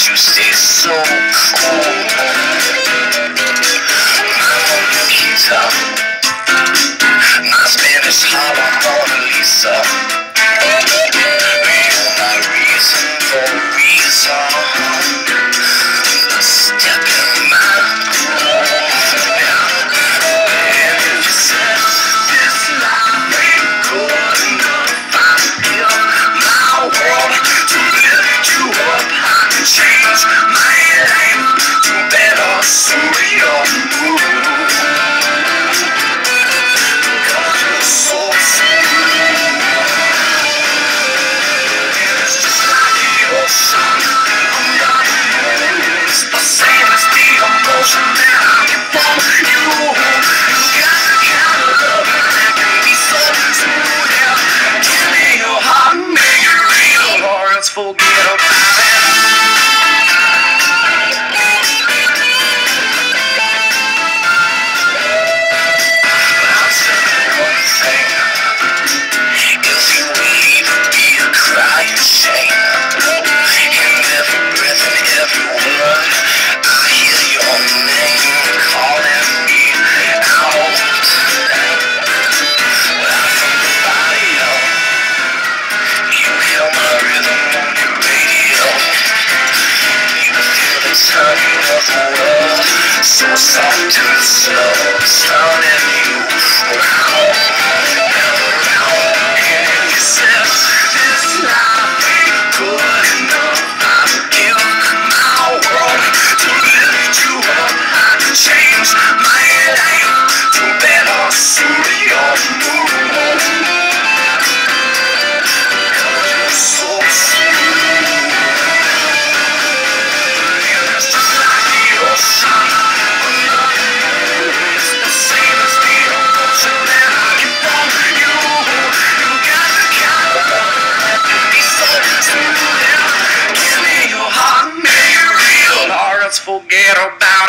cause you stay so cool. My Spanish. You're my reason for reason. Step in my yourself to the slow, starting you. Geralda!